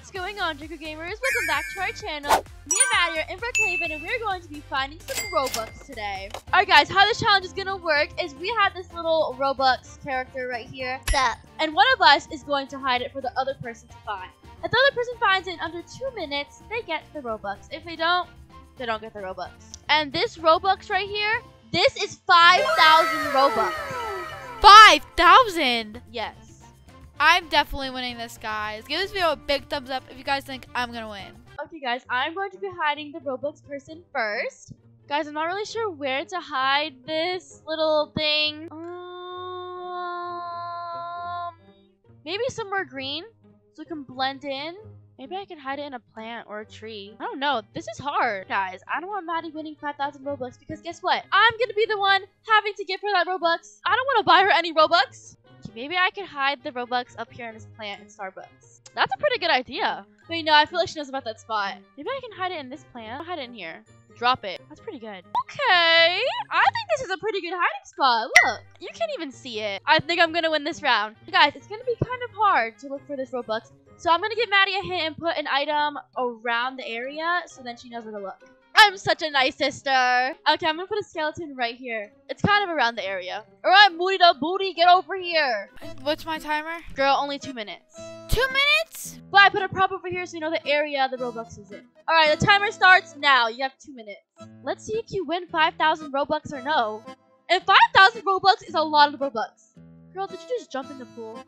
What's going on, JKrew Gamers? Welcome back to our channel. Me and Maddy are in Brookhaven, and we're going to be finding some Robux today. Alright guys, how this challenge is gonna work is we have this little Robux character right here. Sup? And one of us is going to hide it for the other person to find. If the other person finds it in under two minutes, they get the Robux. If they don't, they don't get the Robux. And this Robux right here, this is 5,000 Robux. 5,000! Yes. I'm definitely winning this, guys. Give this video a big thumbs up if you guys think I'm gonna win. Okay, guys, I'm going to be hiding the Robux person first. Guys, I'm not really sure where to hide this little thing. Um, maybe somewhere green so it can blend in. Maybe I can hide it in a plant or a tree. I don't know. This is hard, guys. I don't want Maddy winning 5,000 Robux because guess what? I'm going to be the one having to give her that Robux. I don't want to buy her any Robux. Maybe I could hide the Robux up here in this plant in Starbucks. That's a pretty good idea. Wait, no, I feel like she knows about that spot. Maybe I can hide it in this plant. I'll hide it in here. Drop it. That's pretty good. Okay. I think this is a pretty good hiding spot. Look, you can't even see it. I think I'm going to win this round. Guys, it's going to be kind of hard to look for this Robux. So I'm going to give Maddy a hint and put an item around the area so then she knows where to look. I'm such a nice sister. Okay, I'm gonna put a skeleton right here. It's kind of around the area. All right, Moody the Booty, get over here. What's my timer? Girl, only two minutes. Two minutes? But I put a prop over here so you know the area the Robux is in. All right, the timer starts now. You have two minutes. Let's see if you win 5,000 Robux or no. And 5,000 Robux is a lot of Robux. Girl, did you just jump in the pool?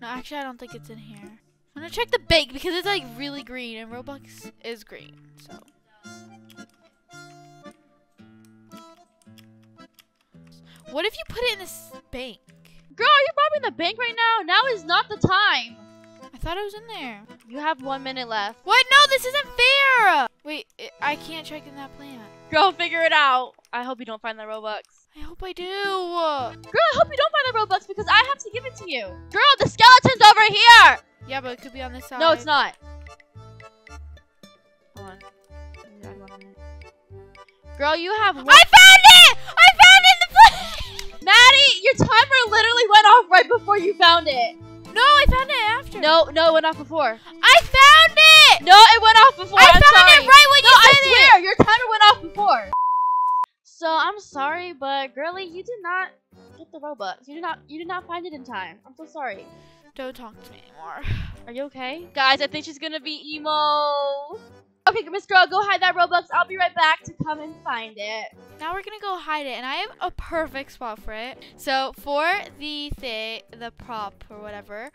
No, actually, I don't think it's in here. I'm gonna check the bank because it's like really green and Robux is green, so. What if you put it in this bank? Girl, are you robbing the bank right now? Now is not the time. I thought it was in there. You have one minute left. What? No, this isn't fair! Wait, I can't check in that plant. Girl, figure it out. I hope you don't find the Robux. I hope I do. Girl, I hope you don't find the Robux because I have to give it to you. Girl, the skeleton's over here. Yeah, but it could be on this side. No, it's not. Girl, you have one. I found it! I found it in the plant! Maddy, your timer literally went off right before you found it. No, I found it after. No, no, it went off before. I found it! No, it went off before. I I'm found sorry. it right when you found it. no, you I said swear, your timer went off before. So I'm sorry, but girly, you did not get the Robux. You did not. You did not find it in time. I'm so sorry. Don't talk to me anymore. Are you okay? Guys, I think she's gonna be emo. Okay, Miss Girl, go hide that Robux. I'll be right back to come and find it. Now we're gonna go hide it, and I have a perfect spot for it. So for the thing, the prop or whatever,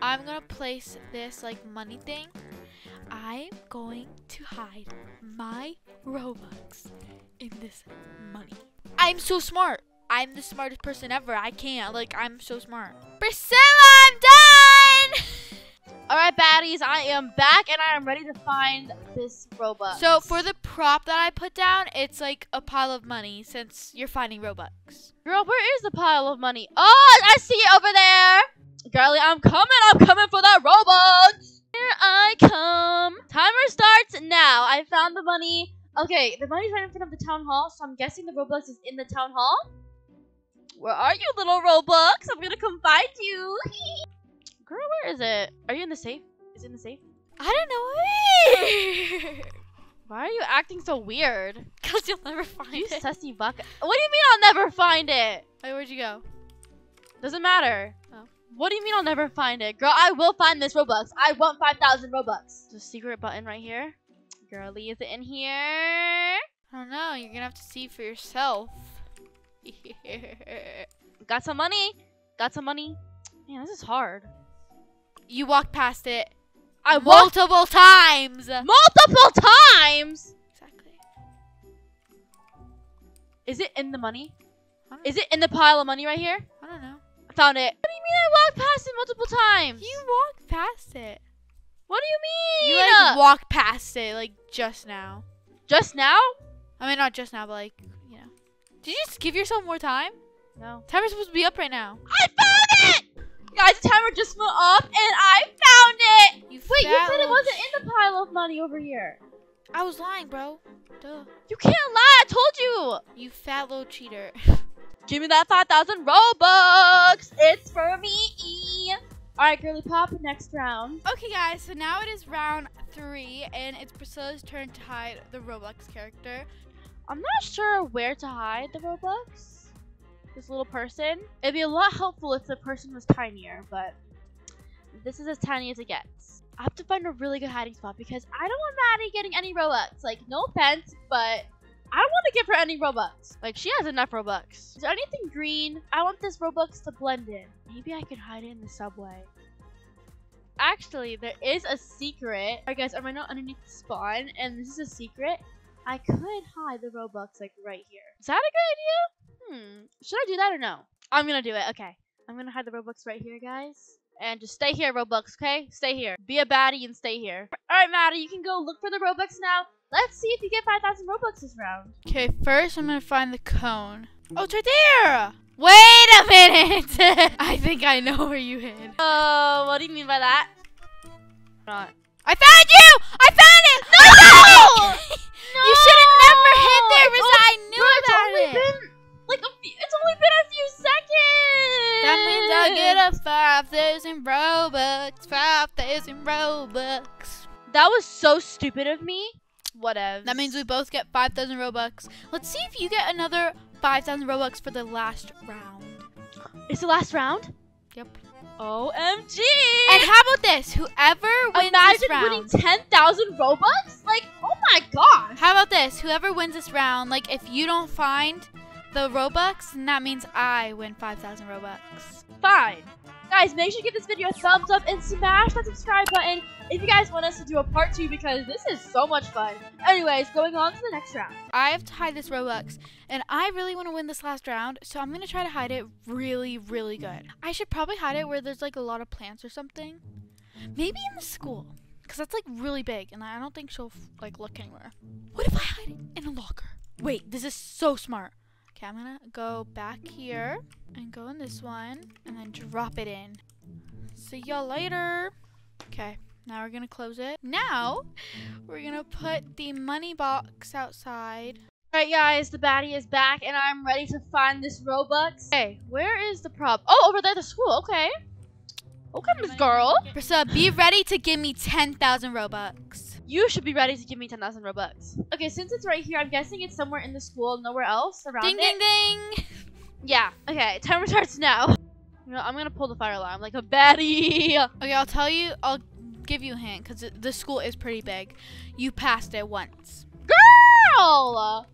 I'm gonna place this like money thing. I'm going to hide my Robux in this money. I'm so smart. I'm the smartest person ever. I can't. Like, I'm so smart. Priscilla, I'm done! All right, baddies, I am back and I am ready to find this Robux. So for the prop that I put down, it's like a pile of money since you're finding Robux. Girl, where is the pile of money? Oh, I see it over there. Girlie, I'm coming. I'm coming for that Robux. Here I come. Timer starts now. I found the money. Okay, the money's right in front of the town hall, so I'm guessing the Robux is in the town hall. Where are you, little Robux? I'm gonna come find you. Girl, where is it? Are you in the safe? Is it in the safe? I don't know. Why are you acting so weird? Cause you'll never find You it. sussy buck. What do you mean I'll never find it? Wait, where'd you go? Doesn't matter. Oh. What do you mean I'll never find it? Girl, I will find this Robux. I want 5,000 Robux. The secret button right here. Girlie, is it in here? I don't know. You're gonna have to see for yourself. Got some money. Got some money. Man, this is hard. You walked past it I walked multiple times. multiple times. Exactly. Is it in the money? Is it in the pile of money right here? I don't know. I found it. What do you mean I walked past it multiple times? You walked past it. What do you mean? You like walked past it like just now. Just now? I mean, not just now, but like you know. Did you just give yourself more time? No. Timer's supposed to be up right now. I found it! Guys, the timer just went off and I found it! You Wait, you said it wasn't in the pile of money over here. I was lying, bro. Duh. You can't lie, I told you! You fat little cheater. Give me that 5,000 Robux! It's for me! All right, girly pop. Next round. Okay, guys, so now it is round three, and it's Priscilla's turn to hide the Roblox character. I'm not sure where to hide the Robux. This little person. It'd be a lot helpful if the person was tinier, but this is as tiny as it gets. I have to find a really good hiding spot because I don't want Maddy getting any Robux. Like, no offense, but I don't want to give her any Robux. Like, she has enough Robux. Is there anything green? I want this Robux to blend in. Maybe I could hide it in the subway. Actually, there is a secret. Alright guys, I'm right now underneath the spawn, and this is a secret. I could hide the Robux like right here. Is that a good idea? Hmm. Should I do that or no? I'm gonna do it. Okay. I'm gonna hide the Robux right here, guys. And just stay here, Robux, okay? Stay here. Be a baddie and stay here. Alright, Maddy, you can go look for the Robux now. Let's see if you get 5,000 Robux this round. Okay, first I'm gonna find the cone. Oh, it's right there! Wait a minute! I think I know where you hid. Oh, what do you mean by that? Not. I found you! I found it! No! It! You should have never hid there because I knew about it. Been, like a few, it's only been a few seconds. That means I get a 5,000 Robux. 5,000 Robux. That was so stupid of me. Whatever. That means we both get 5,000 Robux. Let's see if you get another 5,000 Robux for the last round. It's the last round. Yep. OMG! And how about this? Whoever wins Imagine this round. Imagine winning 10,000 Robux? Like, oh my gosh. How about this? Whoever wins this round, like if you don't find the Robux, and that means I win 5,000 Robux. Fine. Guys, make sure you give this video a thumbs up and smash that subscribe button if you guys want us to do a part two because this is so much fun. Anyways, going on to the next round. I have to hide this Robux, and I really want to win this last round, so I'm gonna try to hide it really, really good. I should probably hide it where there's like a lot of plants or something. Maybe in the school, because that's like really big, and I don't think she'll like look anywhere. What if I hide it in a locker? Wait, this is so smart. Okay, I'm gonna go back here and go in this one, and then drop it in. See y'all later. Okay. Now we're gonna close it. Now we're gonna put the money box outside. Alright guys, the baddie is back and I'm ready to find this Robux. Okay, where is the prop? Oh, over there at the school, okay. Okay, Miss Girl. Priscilla, be ready to give me 10,000 Robux. You should be ready to give me 10,000 Robux. Okay, since it's right here, I'm guessing it's somewhere in the school, nowhere else around Ding, it. ding, ding. ding! Yeah, okay, timer starts now. You know, I'm gonna pull the fire alarm like a baddie. Okay, I'll tell you, I'll give you a hint because the school is pretty big. You passed it once. Girl!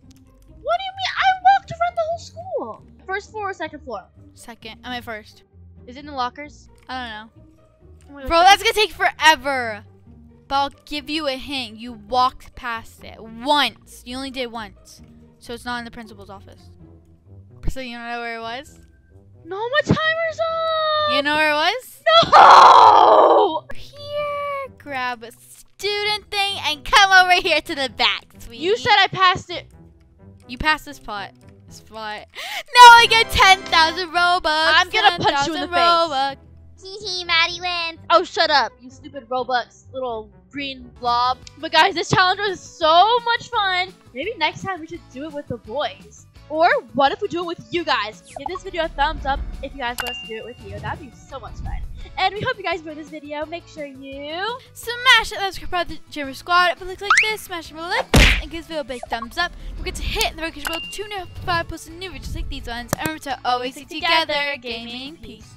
What do you mean? I walked around the whole school. First floor or second floor? Second, I mean first. Is it in the lockers? I don't know. Oh. Bro, that's gonna take forever. But I'll give you a hint. You walked past it once. You only did once. So it's not in the principal's office. So you don't know where it was? No, my timer's up! You know where it was? No! Here, grab a student thing and come over here to the back, sweetie. You said I passed it. you passed this spot. Spot. Now I get 10,000 Robux. I'm gonna punch you in the 10,000 face. Robux. Hee hee, Maddy wins. Oh, shut up, you stupid Robux little green blob. But guys, this challenge was so much fun. Maybe next time we should do it with the boys. Or what if we do it with you guys? Give this video a thumbs up if you guys want us to do it with you. That'd be so much fun. And we hope you guys enjoyed this video. Make sure you... Smash that subscribe button to Jimmer Squad. If it looks like this, smash it like and give this video a big thumbs up. Don't Forget to hit the notification bell to notify posting new videos like these ones. And remember to always stick together. Gaming. Peace.